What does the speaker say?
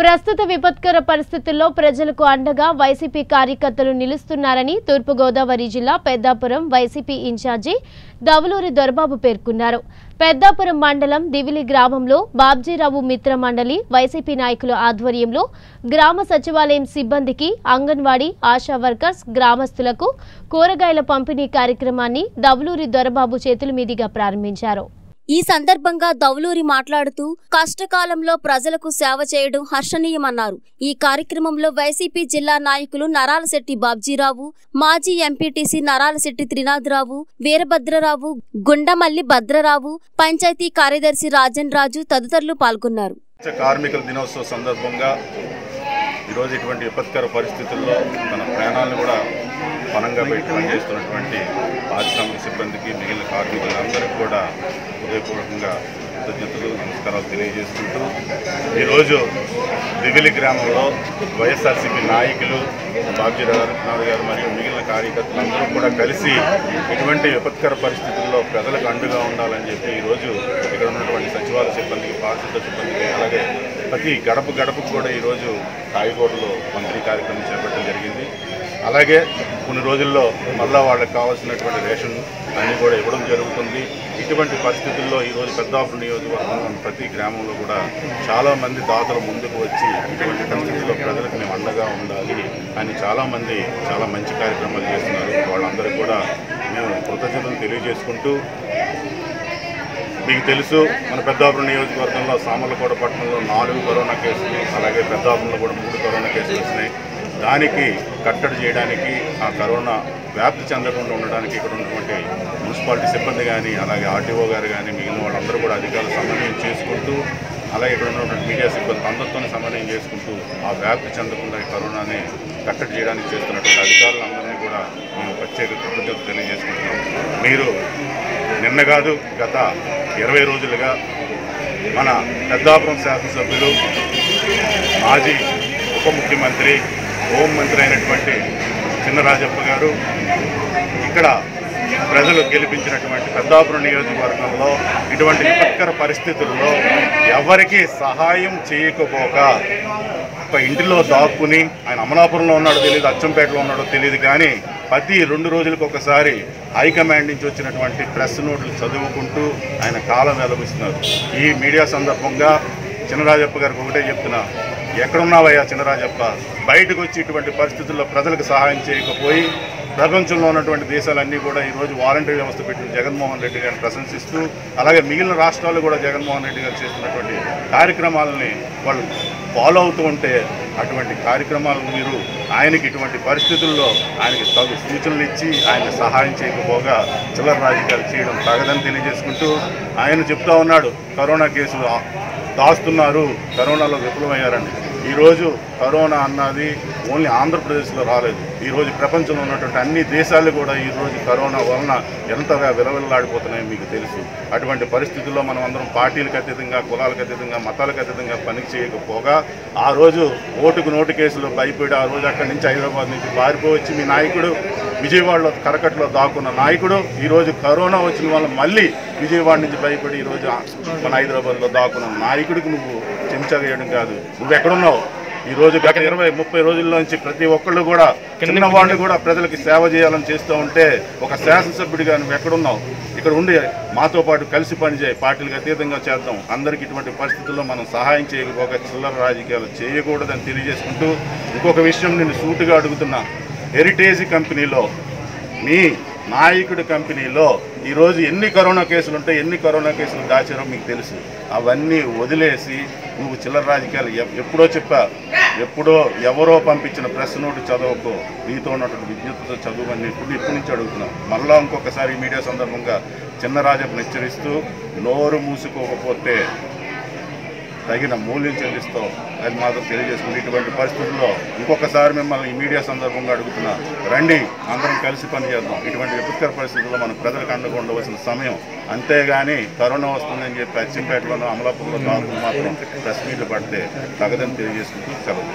ప్రస్తుత విపత్కర పరిస్థితుల్లో ప్రజలకు అండగా వైసీపీ కార్యకర్తలు నిలుస్తున్నారని తూర్పుగోదావరి జిల్లా పెద్దాపురం వైసీపీ ఇన్ఛార్జి దవలూరి దొరబాబు పేర్కొన్నారు. పెద్దాపురం మండలం దివిలి గ్రామంలో బాబ్జీరావు మిత్ర మండలి వైసీపీ నాయకుల ఆధ్వర్యంలో గ్రామ సచివాలయం సిబ్బందికి అంగన్వాడీ ఆశా వర్కర్స్ గ్రామస్తులకు కూరగాయల పంపిణీ కార్యక్రమాన్ని దవలూరి దొరబాబు చేతుల మీదుగా ప్రారంభించారు. ఈ సందర్భంగా దౌలూరి మాట్లాడుతూ కష్టకాలంలో ప్రజలకు సేవ చేయడం హర్షణీయమన్నారు. ఈ కార్యక్రమంలో వైసీపీ జిల్లా నాయకులు నరాలశెట్టి బాబ్జీరావు మాజీ ఎంపీటీసీ నరాలశెట్టి త్రినాథరావు వీరభద్రరావు గుండమల్లి భద్రరావు పంచాయతీ కార్యదర్శి రాజన్ రాజు తదితరులు పాల్గొన్నారు. కార్మికుల దినోత్సవ సందర్భంగా ఈరోజు ఇటువంటి విపత్కర పరిస్థితుల్లో తన ప్రాణాలను కూడా పనంగా పెట్టి పనిచేస్తున్నటువంటి పారిశ్రామిక సిబ్బందికి మిగిలిన కార్మికులందరికీ కూడా హృదయపూర్వకంగా కృతజ్ఞతలు నమస్కారాలు తెలియజేసుకుంటూ ఈరోజు దివిలి గ్రామంలో వైఎస్ఆర్సీపీ నాయకులు బాబ్జీ రఘునాథ్ గారు మరియు మిగిలిన కార్యకర్తలందరూ కూడా కలిసి ఇటువంటి విపత్కర పరిస్థితుల్లో ప్రజలకు అండుగా ఉండాలని చెప్పి ఈరోజు ఇక్కడ ఉన్నటువంటి సచివాలయ సిబ్బందికి పారిశుద్ధ సిబ్బందికి అలాగే ప్రతి గడప గడపకు కూడా ఈరోజు కాయగూడలో మంత్రి కార్యక్రమం చేపట్టడం జరిగింది. అలాగే కొన్ని రోజుల్లో మళ్ళా వాళ్ళకి కావాల్సినటువంటి రేషన్ అన్నీ కూడా ఇవ్వడం జరుగుతుంది. ఇటువంటి పరిస్థితుల్లో ఈరోజు పెద్దాపురం నియోజకవర్గంలో ప్రతి గ్రామంలో కూడా చాలామంది దాతలు ముందుకు వచ్చి ఇటువంటి పరిస్థితుల్లో ప్రజలకు మేము అండగా ఉండాలి అని చాలామంది చాలా మంచి కార్యక్రమాలు చేస్తున్నారు. వాళ్ళందరికీ కూడా మేము కృతజ్ఞతలు తెలియజేసుకుంటూ మీకు తెలుసు మన పెద్దాపురం నియోజకవర్గంలో సామర్లకోట పట్టణంలో నాలుగు కరోనా కేసులు అలాగే పెద్దాపురంలో కూడా మూడు కరోనా కేసులు వచ్చినాయి దానికి కట్టడి చేయడానికి ఆ కరోనా వ్యాప్తి చెందకుండా ఉండడానికి ఇక్కడ ఉన్నటువంటి మున్సిపాలిటీ సిబ్బంది కానీ అలాగే ఆర్టీఓ గారు కానీ మిగిలిన వాళ్ళందరూ కూడా అధికారులు సమన్వయం చేసుకుంటూ అలాగే ఇక్కడ ఉన్నటువంటి మీడియా సిబ్బంది అందరితో సమన్వయం చేసుకుంటూ ఆ వ్యాప్తి చెందకుండా ఈ కరోనాని కట్టడి చేయడానికి చేస్తున్నటువంటి అధికారులందరినీ కూడా మేము ప్రత్యేక కృతజ్ఞతలు తెలియజేసుకుంటున్నాం. మీరు నిన్న కాదు గత ఇరవై రోజులుగా మన పెద్దాపురం శాసనసభ్యులు మాజీ ఉప ముఖ్యమంత్రి హోంమంత్రి అయినటువంటి చిన్నరాజప్ప గారు ఇక్కడ ప్రజలు గెలిపించినటువంటి పెద్దాపురం నియోజకవర్గంలో ఇటువంటి విపత్కర పరిస్థితుల్లో ఎవరికి సహాయం చేయకపోక ఒక ఇంటిలో దాక్కుని ఆయన అమలాపురంలో ఉన్నాడో తెలియదు అచ్చంపేటలో ఉన్నాడో తెలియదు కానీ ప్రతి రెండు రోజులకు ఒకసారి హైకమాండ్ నుంచి వచ్చినటువంటి ప్రెస్ నోట్లు చదువుకుంటూ ఆయన కాలం వెలవిస్తున్నారు ఈ మీడియా సందర్భంగా చిన్నరాజప్ప గారికి ఒకటే చెప్తున్నా ఎక్కడున్నావయ్యా చినరాజప్ప? బయటకు వచ్చి ఇటువంటి పరిస్థితుల్లో ప్రజలకు సహాయం చేయకపోయి ప్రపంచంలో ఉన్నటువంటి దేశాలన్నీ కూడా ఈరోజు వాలంటరీ వ్యవస్థ పెట్టిన జగన్మోహన్ రెడ్డి గారిని ప్రశంసిస్తూ అలాగే మిగిలిన రాష్ట్రాలు కూడా జగన్మోహన్ రెడ్డి గారు చేస్తున్నటువంటి కార్యక్రమాలని వాళ్ళు ఫాలో అవుతూ ఉంటే అటువంటి కార్యక్రమాలను మీరు ఆయనకి ఇటువంటి పరిస్థితుల్లో ఆయనకి తగు సూచనలు ఇచ్చి ఆయన సహాయం చేయకపోగా చిల్లర రాజకీయాలు చేయడం తగదని తెలియజేసుకుంటూ ఆయన చెప్తా ఉన్నాడు కరోనా కేసులు దాస్తున్నారు. కరోనాలో విఫలమయ్యారండి ఈరోజు కరోనా అన్నది ఓన్లీ ఆంధ్రప్రదేశ్లో రాలేదు. ఈరోజు ప్రపంచంలో ఉన్నటువంటి అన్ని దేశాలు కూడా ఈరోజు కరోనా వలన ఎంతగా విలవిల్లాడిపోతున్నాయో మీకు తెలుసు. అటువంటి పరిస్థితుల్లో మనం అందరం పార్టీలకు అతీతంగా కులాలకు అతీతంగా మతాలకు అతీతంగా పని చేయకపోగా ఆ రోజు ఓటుకు నోటు కేసులో భయపడి ఆ రోజు అక్కడి నుంచి హైదరాబాద్ నుంచి పారిపోవచ్చి మీ నాయకుడు విజయవాడలో కరకట్లో దాక్కున్న నాయకుడు ఈరోజు కరోనా వచ్చిన వల్ల మళ్ళీ విజయవాడ నుంచి భయపడి ఈరోజు మన హైదరాబాద్లో దాక్కున్న నాయకుడికి నువ్వు చెంచా వేయడం కాదు. నువ్వు ఎక్కడున్నావు ఈ రోజు గత ఇరవై ముప్పై రోజుల్లోంచి ప్రతి ఒక్కళ్ళు కూడా చిన్న వాళ్ళు కూడా ప్రజలకి సేవ చేయాలని చేస్తూ ఉంటే ఒక శాసనసభ్యుడిగా నువ్వు ఎక్కడున్నావు? ఇక్కడ ఉండి మాతో పాటు కలిసి పనిచేయి. పార్టీలకు అతీతంగా చేద్దాం. అందరికీ ఇటువంటి పరిస్థితుల్లో మనం సహాయం చేయకపోక చిల్లర రాజకీయాలు చేయకూడదని తెలియజేసుకుంటూ ఇంకొక విషయం నేను సూటుగా అడుగుతున్నా. హెరిటేజ్ కంపెనీలో మీ నాయకుడి కంపెనీలో ఈరోజు ఎన్ని కరోనా కేసులు ఉంటాయి ఎన్ని కరోనా కేసులు దాచారో మీకు తెలుసు. అవన్నీ వదిలేసి నువ్వు చిల్లర రాజకీయాలు ఎప్పుడో చెప్పా. ఎప్పుడో ఎవరో పంపించిన ప్రెస్ నోటు చదవకో. నీతో ఉన్నటువంటి విజ్ఞతతో చదువుని ఇప్పుడు ఇప్పటి నుంచి అడుగుతున్నావు. మళ్ళా ఇంకొకసారి మీడియా సందర్భంగా చిన్నరాజప్పని హెచ్చరిస్తూ నోరు మూసుకోకపోతే తగిన మూల్యం చెల్లిస్తూ అది మాత్రం తెలియజేసుకుంది. ఇటువంటి పరిస్థితుల్లో ఇంకొకసారి మిమ్మల్ని ఈ మీడియా సందర్భంగా అడుగుతున్నా రండి అందరం కలిసి పనిచేద్దాం. ఇటువంటి విపత్కర పరిస్థితుల్లో మనం ప్రజలకు అండగా ఉండవలసిన సమయం. అంతేగాని కరోనా వస్తుందని చెప్పి అచ్చంపేటలోనూ అమలాపురంలో కాకుండా మాత్రం ప్రెస్ మీట్లు పడితే తగదని తెలియజేసుకుంటూ సెలవు